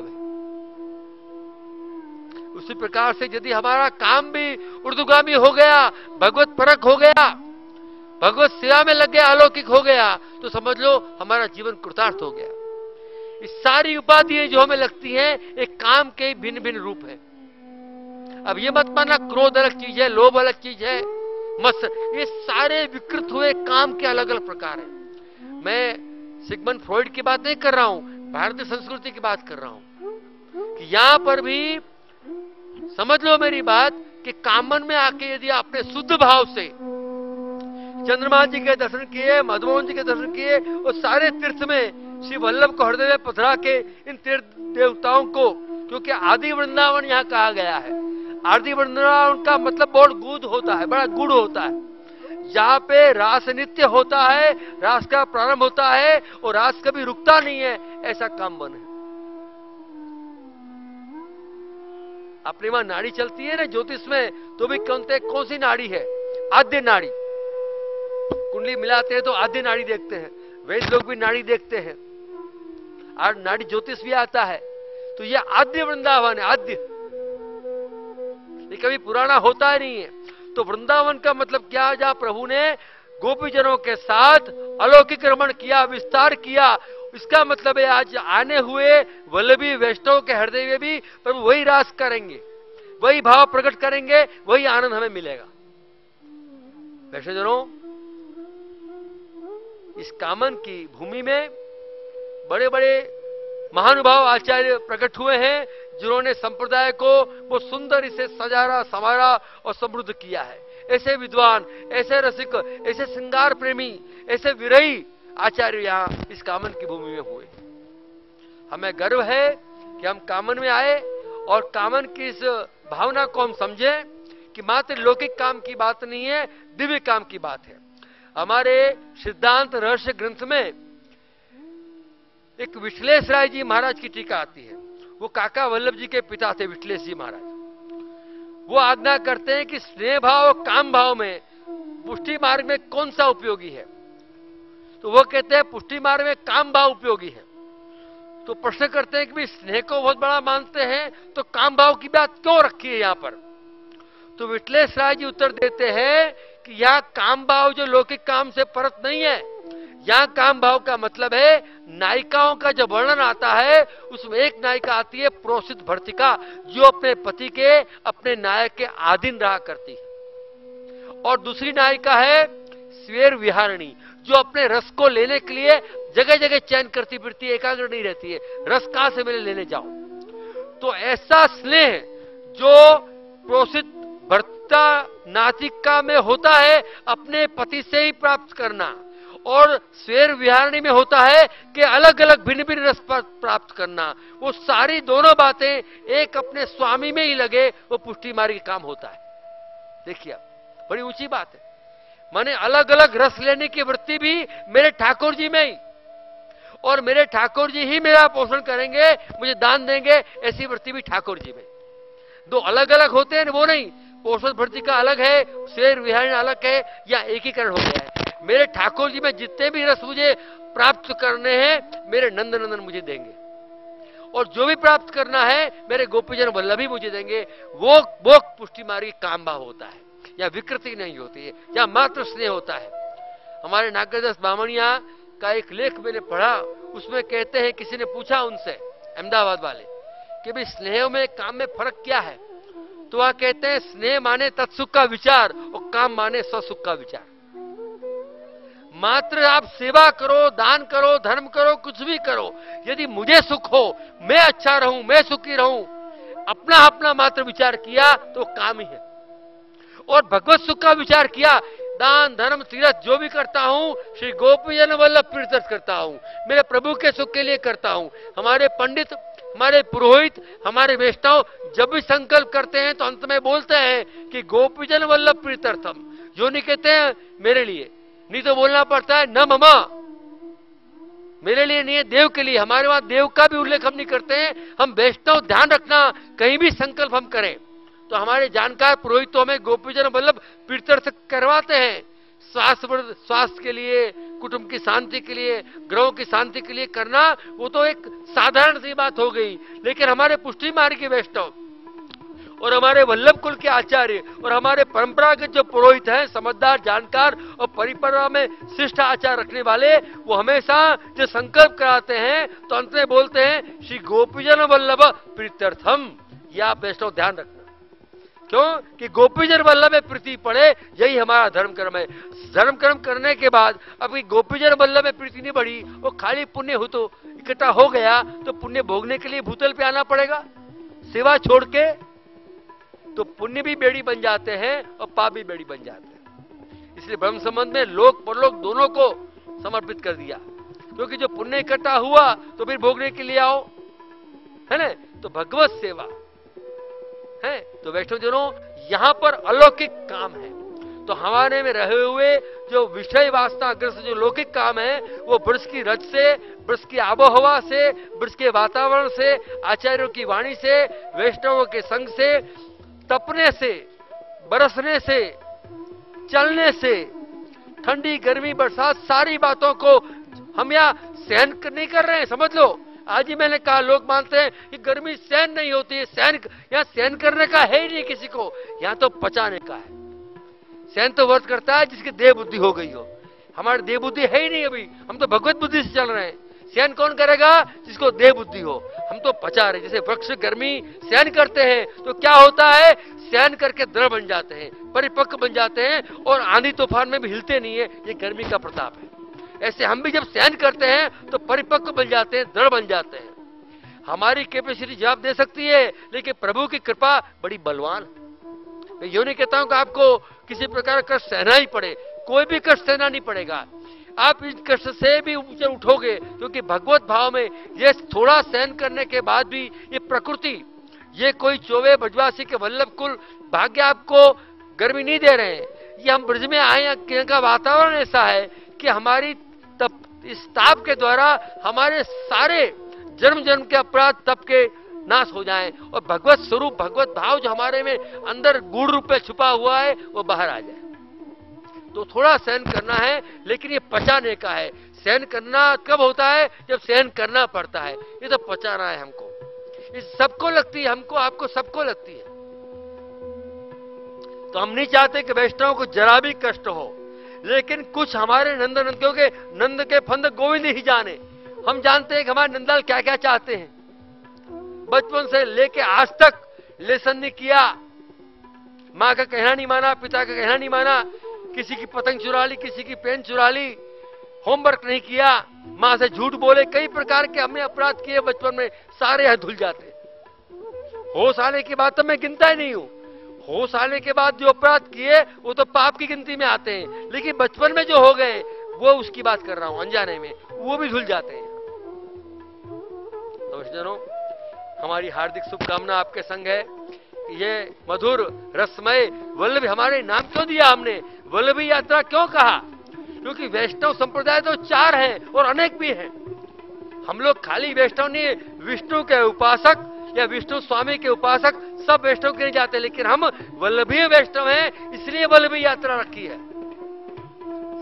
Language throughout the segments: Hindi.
मतलब है। उसी प्रकार से यदि हमारा काम भी उर्दुगामी हो गया, भगवत परक हो गया, भगवत सेवा में लग गया, अलौकिक हो गया तो समझ लो हमारा जीवन कृतार्थ हो गया। इस सारी उपाधियाँ जो हमें लगती हैं, एक काम के भिन्न भिन्न रूप है। अब ये मत मानना, क्रोध अलग चीज़ है, लोभ अलग चीज़ है मत ये सारे विकृत हुए काम के अलग अलग प्रकार हैं। मैं सिगमन फ्रॉइड की बात नहीं कर रहा हूँ, भारतीय संस्कृति की बात कर रहा हूँ। कि यहाँ पर भी, समझ लो मेरी बात, कि कामन में आके यदि आपने शुद्ध भाव से चंद्रमा जी के दर्शन किए मधुमोहन जी के दर्शन किए, और सारे तीर्थ में श्री वल्लभ को हृदय पथरा के इन तीर्थ देवताओं को, क्योंकि आदि वृंदावन यहाँ कहा गया है। आदि वृंदावन का मतलब बहुत गुद होता है, बड़ा गुड़ होता है। जहाँ पे रास नित्य होता है, रास का प्रारंभ होता है, और रास कभी रुकता नहीं है, ऐसा काम बन है। अपनी वहाँ नाड़ी चलती है ना ज्योतिष में तो भी कौन कौन सी नाड़ी है? आद्य नाड़ी। कुंडली मिलाते हैं तो आद्य नाड़ी देखते हैं। वैद लोग भी नाड़ी देखते हैं। और नाड़ी ज्योतिष भी आता है। तो यह आद्य वृंदावन है, आद्य। कभी पुराना होता ही नहीं है। तो वृंदावन का मतलब क्या जहाँ प्रभु ने गोपीजनों के साथ अलौकिक रमण किया, विस्तार किया इसका मतलब है, आज आने हुए वल्लभी वैष्णव के हृदय में भी प्रभु वही रास करेंगे, वही भाव प्रकट करेंगे, वही आनंद हमें मिलेगा। वैष्णवजनों, इस कामन की भूमि में बड़े बड़े महानुभाव आचार्य प्रकट हुए हैं, जिन्होंने संप्रदाय को वो सुंदर इसे सजारा, संवारा और समृद्ध किया है। ऐसे विद्वान, ऐसे रसिक, ऐसे श्रृंगार प्रेमी, ऐसे विरही आचार्य यहाँ इस कामन की भूमि में हुए। हमें गर्व है कि हम कामन में आए और कामन की इस भावना को हम समझे कि मात्र लौकिक काम की बात नहीं है, दिव्य काम की बात है। हमारे सिद्धांत रहस्य ग्रंथ में एक विश्लेष राय जी महाराज की टीका आती है। वो काका वल्लभ जी के पिता थे विश्लेष जी महाराज। वो आज्ञा करते हैं कि स्नेह भाव और काम भाव में, पुष्टि मार्ग में कौन सा उपयोगी है? तो वो कहते हैं, पुष्टि मार्ग में काम भाव उपयोगी है। तो प्रश्न करते हैं कि स्नेह को बहुत बड़ा मानते हैं तो काम भाव की बात क्यों रखी है यहाँ पर? तो विटलेश राय जी उत्तर देते हैं कि यह काम भाव जो लौकिक काम से परत नहीं है। यहाँ काम भाव का मतलब है, नायिकाओं का जो वर्णन आता है, उसमें एक नायिका आती है, प्रोसित भर्तिका, जो अपने पति के, अपने नायक के आधीन रहा करती है। और दूसरी नायिका है, स्वेर विहारणी। जो अपने रस को लेने के लिए जगह जगह चयन करती फिरती एकाग्र नहीं रहती है। रस कहाँ से मेरे लेने जाओ तो ऐसा स्नेह जो प्रोसित भर्ता नाचिका में होता है, अपने पति से ही प्राप्त करना। और शेर विहारणी में होता है कि अलग अलग भिन्न भिन्न रस प्राप्त करना। वो सारी दोनों बातें एक अपने स्वामी में ही लगे, वो पुष्टि मार्ग काम होता है। देखिए बड़ी ऊँची बात है। माने अलग अलग रस लेने की वृत्ति भी मेरे ठाकुर जी में ही। और मेरे ठाकुर जी ही मेरा पोषण करेंगे, मुझे दान देंगे, ऐसी वृत्ति भी ठाकुर जी में। दो अलग अलग होते हैं, वो नहीं। पोषण भर्ती का अलग है, शेर विहारण अलग है, या एकीकरण हो गया है। मेरे ठाकुर जी में जितने भी रस मुझे प्राप्त करने हैं, मेरे नंद नंदन मुझे देंगे। और जो भी प्राप्त करना है, मेरे गोपीजन वल्लभी मुझे देंगे। वो वो पुष्टि मार्गी काम भाव होता है। या विकृति नहीं होती है, या मात्र स्नेह होता है। हमारे नागरदास बामणिया का एक लेख मैंने पढ़ा, उसमें कहते हैं, किसी ने पूछा उनसे, अहमदाबाद वाले, कि भाई स्नेह में, काम में फ़र्क क्या है? तो वह कहते हैं, स्नेह माने तत्सुख का विचार और काम माने ससुख का विचार। मात्र आप सेवा करो, दान करो, धर्म करो, कुछ भी करो, यदि मुझे सुख हो, मैं अच्छा रहूँ, मैं सुखी रहूँ, अपना अपना मात्र विचार किया तो काम ही है। और भगवत सुख का विचार किया, दान, धर्म, तीर्थ जो भी करता हूँ, श्री गोपीजन वल्लभ तीर्थ करता हूँ, मेरे प्रभु के सुख के लिए करता हूँ। हमारे पंडित, हमारे पुरोहित, हमारे वैष्णव जब भी संकल्प करते हैं तो अंत में बोलते हैं कि गोपीजन वल्लभ प्रीतर्थम जो नहीं कहते हैं, मेरे लिए। नहीं तो बोलना पड़ता है, न ममा। मेरे लिए नहीं है, देव के लिए। हमारे वहाँ देव का भी उल्लेख हम नहीं करते हैं। हम वैष्णव ध्यान रखना, कहीं भी संकल्प हम करें। तो हमारे जानकार पुरोहित हमें गोपीजन वल्लभ तीर्थ करवाते हैं। स्वास्थ्य स्वास्थ्य के लिए, कुटुंब की शांति के लिए, ग्रहों की शांति के लिए करना, वो तो एक साधारण सी बात हो गई। लेकिन हमारे पुष्टि मार्ग के वैष्णव और हमारे वल्लभ कुल के आचार्य और हमारे परंपरागत जो पुरोहित हैं, समझदार, जानकार और परिपरा में शिष्ट आचार रखने वाले, वो हमेशा जो संकल्प कराते हैं तो अंत में बोलते हैं, श्री गोपीजन वल्लभ प्रीत्यर्थम। यह आप वैष्णव ध्यान रखना। क्यों? कि गोपीजन वल्लभ में प्रीति पड़े, यही हमारा धर्म कर्म है। धर्म कर्म करने के बाद अभी गोपीजन वल्लभ में प्रीति नहीं बढ़ी, वो खाली पुण्य हो तो इकट्ठा हो गया तो पुण्य भोगने के लिए भूतल पे आना पड़ेगा। सेवा छोड़ के तो पुण्य भी बेड़ी बन जाते हैं और पाप भी बेड़ी बन जाते हैं। इसलिए ब्रह्म संबंध में लोक, परलोक दोनों को समर्पित कर दिया। क्योंकि जो पुण्य इकट्ठा हुआ तो फिर भोगने के लिए आओ। है ना? तो भगवत सेवा। है तो वैष्णवजनों, यहाँ पर अलौकिक काम है। तो हमारे में रहे हुए जो विषय वास्ता ग्रस्त जो लौकिक काम है, वो वृक्ष की रज से, वृक्ष की आबोहवा से, वृक्ष के वातावरण से, आचार्यों की वाणी से, वैष्णवों के संग से, तपने से, बरसने से, चलने से, ठंडी, गर्मी, बरसात, सारी बातों को हम यहाँ सहन नहीं कर रहे हैं, समझ लो। आज ही मैंने कहा, लोग मानते हैं कि गर्मी सहन नहीं होती है। सहन यहाँ सहन करने का है ही नहीं किसी को। यहाँ तो पचाने का है। सहन तो वर्त करता है जिसकी देह बुद्धि हो गई हो। हमारी देह बुद्धि है ही नहीं अभी। हम तो भगवत बुद्धि से चल रहे हैं। सहन कौन करेगा जिसको देह बुद्धि हो? हम तो पचा रहे जैसे वृक्ष, गर्मी, सहन करते हैं तो क्या होता है? सहन करके दृढ़ बन जाते हैं, परिपक्व बन जाते हैं और आंधी तूफ़ान में भी हिलते नहीं है। ये गर्मी का प्रताप है। ऐसे हम भी जब सहन करते हैं तो परिपक्व बन जाते हैं, दृढ़ बन जाते हैं। हमारी कैपेसिटी जवाब दे सकती है, लेकिन प्रभु की कृपा बड़ी बलवान मैं यू नहीं कहता हूँ कि आपको किसी प्रकार का कष्ट सहना ही पड़े, कोई भी कष्ट सहना नहीं पड़ेगा। आप इस कष्ट से भी ऊँचे उठोगे, क्योंकि भगवत भाव में ये थोड़ा सहन करने के बाद भी ये प्रकृति, ये कोई चौवे भजवासी के वल्लभ कुल भाग्य आपको गर्मी नहीं दे रहे हैं। ये हम ब्रज में आए का वातावरण ऐसा है कि हमारी इस ताप के द्वारा हमारे सारे जन्म जन्म के अपराध तप के नाश हो जाएँ और भगवत स्वरूप, भगवत भाव जो हमारे में अंदर गुड़ रूप में छुपा हुआ है, वो बाहर आ जाए। तो थोड़ा सहन करना है, लेकिन ये पचाने का है। सहन करना कब होता है? जब सहन करना पड़ता है। ये तो पचाना है हमको। ये सबको लगती है, हमको, आपको सबको लगती है। तो हम नहीं चाहते कि वैष्णव को जरा भी कष्ट हो। लेकिन कुछ हमारे नंद नंदियों के नंद के फंद गोविंद ही जाने। हम जानते हैं कि हमारे नंदलाल क्या क्या चाहते हैं। बचपन से लेके आज तक लेसन नहीं किया। माँ का कहना नहीं माना, पिता का कहना नहीं माना, किसी की पतंग चुरा ली, किसी की पेन चुरा ली होमवर्क नहीं किया। माँ से झूठ बोले, कई प्रकार के हमने अपराध किए बचपन में, सारे यहाँ धुल जाते। होश आने की बात तो मैं गिनता ही नहीं हूँ। होश आने के बाद जो अपराध किए, वो तो पाप की गिनती में आते हैं। लेकिन बचपन में जो हो गए, वो उसकी बात कर रहा हूँ, अनजाने में। वो भी धुल जाते हैं। तो हमारी हार्दिक शुभकामना आपके संग है ये मधुर, रसमय, वल्लभ, हमारे नाम क्यों दिया हमने? वल्लभी यात्रा क्यों कहा? क्योंकि वैष्णव संप्रदाय तो चार हैं और अनेक भी हैं। हम लोग खाली वैष्णव नहीं, विष्णु के उपासक या विष्णु स्वामी के उपासक सब वैष्णव के नहीं जाते हैं, लेकिन हम वल्लभीय वैष्णव हैं, इसलिए वल्लभी यात्रा रखी है।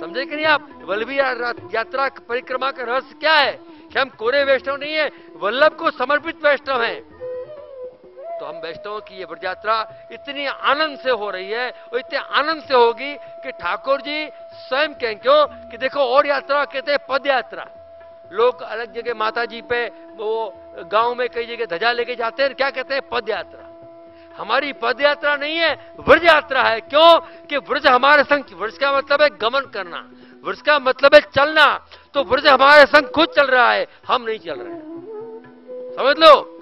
समझे कि नहीं आप? वल्लभी यात्रा परिक्रमा का रहस्य क्या है? कि हम कोरे वैष्णव नहीं है, वल्लभ को समर्पित वैष्णव है। तो हम वैष्णवों की ये व्रत यात्रा इतनी आनंद से हो रही है, और इतने आनंद से होगी कि ठाकुर जी स्वयं कहें क्यों? कि देखो, और यात्रा कहते हैं पद यात्रा लोग अलग जगह माता जी पे, वो गाँव में कई जगह ध्वजा लेके जाते हैं, क्या कहते हैं? पद यात्रा हमारी पद यात्रा नहीं है, व्रज यात्रा है। क्यों? कि व्रज हमारे संग, व्रज का मतलब है गमन करना। व्रज का मतलब है चलना। तो व्रज हमारे संग खुद चल रहा है, हम नहीं चल रहे। समझ लो?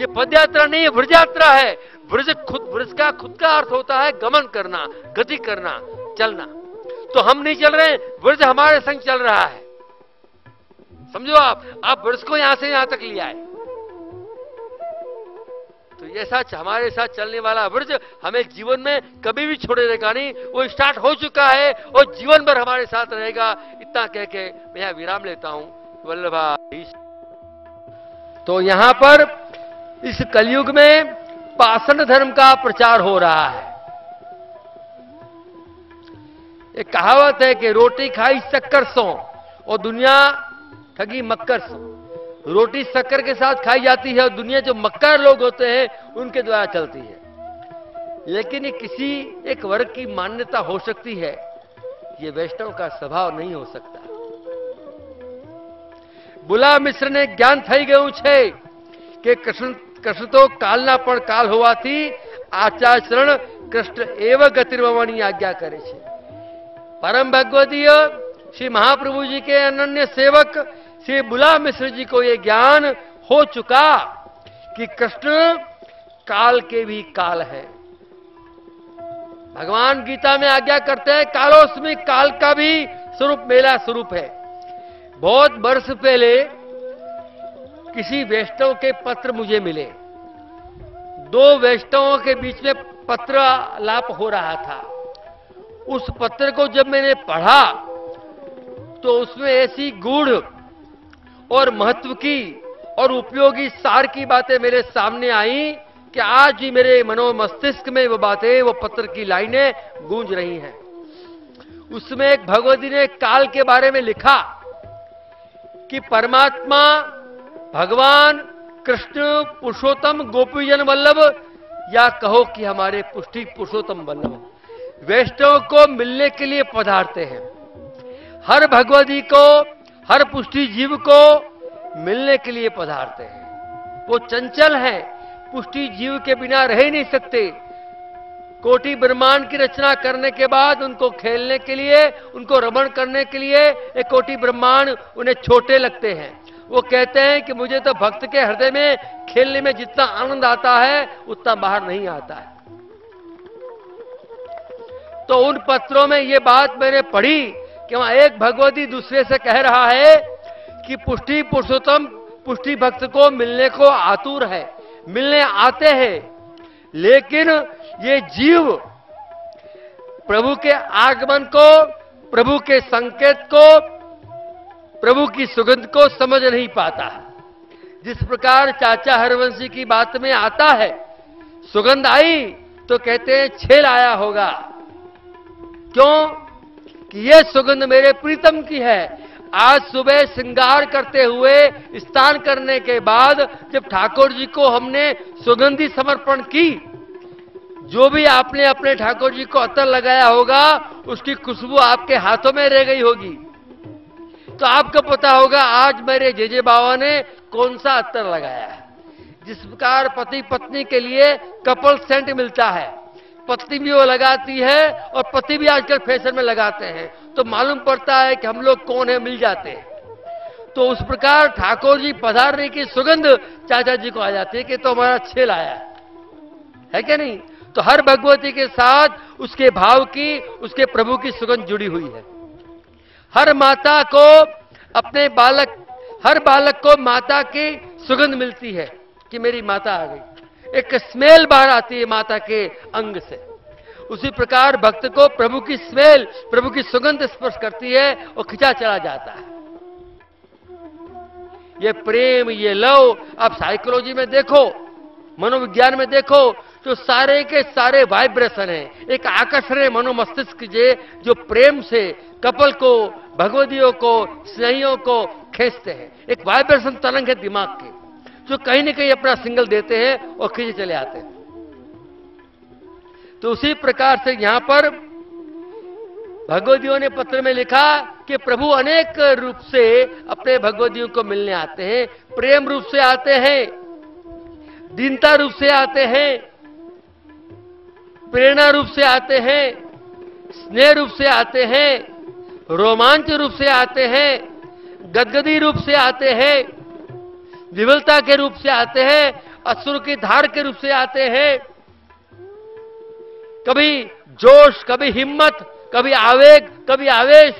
ये पद यात्रा नहीं है व्रज यात्रा है। व्रज खुद, व्रज का खुद का अर्थ होता है गमन करना, गति करना, चलना। तो हम नहीं चल रहे, व्रज हमारे संग चल रहा है। समझो आप? आप व्रज को यहाँ से यहाँ तक लिया है तो ये सच, हमारे साथ चलने वाला वृज हमें जीवन में कभी भी छोड़े रहेगा नहीं। वो स्टार्ट हो चुका है और जीवन भर हमारे साथ रहेगा। इतना कह के मैं यहाँ विराम लेता हूँ। वल्लभा तो यहाँ पर इस कलयुग में पाषण धर्म का प्रचार हो रहा है। एक कहावत है कि रोटी खाई चक्कर सो और दुनिया ठगी मक्कर सो। रोटी शक्कर के साथ खाई जाती है और दुनिया जो मक्कार लोग होते हैं, उनके द्वारा चलती है। लेकिन ये किसी एक वर्ग की मान्यता हो सकती है, ये वैष्णव का स्वभाव नहीं हो सकता। बुला मिश्र ने ज्ञान થઈ ગયું कृष्ण कृष्ण કૃષ્ણ કૃષ્ણ તો पर काल કાલ थी આચાચરણ कृष्ण एवं ગતિર્વવાની आज्ञा करे परम भगवती श्री महाप्रभु जी के अनन्य सेवक श्री बुला मिश्र जी को यह ज्ञान हो चुका कि कृष्ण काल के भी काल है। भगवान गीता में आज्ञा करते हैं, कालोस्मी काल का भी स्वरूप, मेला स्वरूप है। बहुत वर्ष पहले किसी वैष्णव के पत्र मुझे मिले। दो वैष्णवों के बीच में पत्र लाप हो रहा था। उस पत्र को जब मैंने पढ़ा तो उसमें ऐसी गूढ़ और महत्व की और उपयोगी सार की बातें मेरे सामने आई कि आज भी मेरे मनोमस्तिष्क में वो बातें, वो पत्र की लाइनें गूंज रही हैं। उसमें एक भगवती ने काल के बारे में लिखा कि परमात्मा, भगवान, कृष्ण, पुरुषोत्तम, गोपीजन वल्लभ, या कहो कि हमारे पुष्टि पुरुषोत्तम वल्लभ वैष्णव को मिलने के लिए पधारते हैं। हर भगवती को हर पुष्टि जीव को मिलने के लिए पधारते हैं। वो चंचल हैं। पुष्टि जीव के बिना रह ही नहीं सकते। कोटि ब्रह्मांड की रचना करने के बाद उनको खेलने के लिए, उनको रमण करने के लिए एक कोटि ब्रह्मांड उन्हें छोटे लगते हैं। वो कहते हैं कि मुझे तो भक्त के हृदय में खेलने में जितना आनंद आता है, उतना बाहर नहीं आता है। तो उन पत्रों में ये बात मैंने पढ़ी कि वहाँ एक भगवती दूसरे से कह रहा है कि पुष्टि पुरुषोत्तम, पुष्टि भक्त को मिलने को आतुर है, मिलने आते हैं। लेकिन ये जीव प्रभु के आगमन को, प्रभु के संकेत को, प्रभु की सुगंध को समझ नहीं पाता जिस प्रकार चाचा हरवंशी की बात में आता है, सुगंध आई तो कहते हैं, छेल आया होगा। क्यों? कि यह सुगंध मेरे प्रीतम की है। आज सुबह श्रृंगार करते हुए, स्नान करने के बाद जब ठाकुर जी को हमने सुगंधी समर्पण की, जो भी आपने अपने ठाकुर जी को अतर लगाया होगा, उसकी खुशबू आपके हाथों में रह गई होगी। तो आपको पता होगा, आज मेरे जेजे बाबा ने कौन सा अतर लगाया है, जिस प्रकार पति पत्नी के लिए कपल सेंट मिलता है। पत्नी भी वो लगाती है और पति भी आजकल फ़ैशन में लगाते हैं। तो मालूम पड़ता है कि हम लोग कौन है, मिल जाते हैं। तो उस प्रकार ठाकुर जी पधारने की सुगंध चाचा जी को आ जाती है कि तो हमारा छेल आया है। क्या नहीं? तो हर भगवती के साथ उसके भाव की, उसके प्रभु की सुगंध जुड़ी हुई है। हर माता को अपने बालक, हर बालक को माता की सुगंध मिलती है कि मेरी माता आ गई। एक स्मेल बाहर आती है माता के अंग से। उसी प्रकार भक्त को प्रभु की स्मेल, प्रभु की सुगंध स्पर्श करती है और खिंचा चला जाता है। ये प्रेम, ये लव, आप साइकोलॉजी में देखो, मनोविज्ञान में देखो तो सारे के सारे वाइब्रेशन है, एक आकर्षण है मनोमस्तिष्क जे जो प्रेम से कपल को, भगवदियों को, स्नेहियों को खींचते हैं। एक वाइब्रेशन तरंग है दिमाग की। जो कहीं ना कहीं अपना सिंगल देते हैं और खींचे चले आते हैं। तो उसी प्रकार से यहाँ पर भगवदियों ने पत्र में लिखा कि प्रभु अनेक रूप से अपने भगवदियों को मिलने आते हैं, प्रेम रूप से आते हैं, दीनता रूप से आते हैं, प्रेरणा रूप से आते हैं, स्नेह रूप से आते हैं, रोमांच रूप से आते हैं, गदगदी रूप से आते हैं विवलता के रूप से आते हैं, असुर की धार के रूप से आते हैं। कभी जोश, कभी हिम्मत, कभी आवेग, कभी आवेश।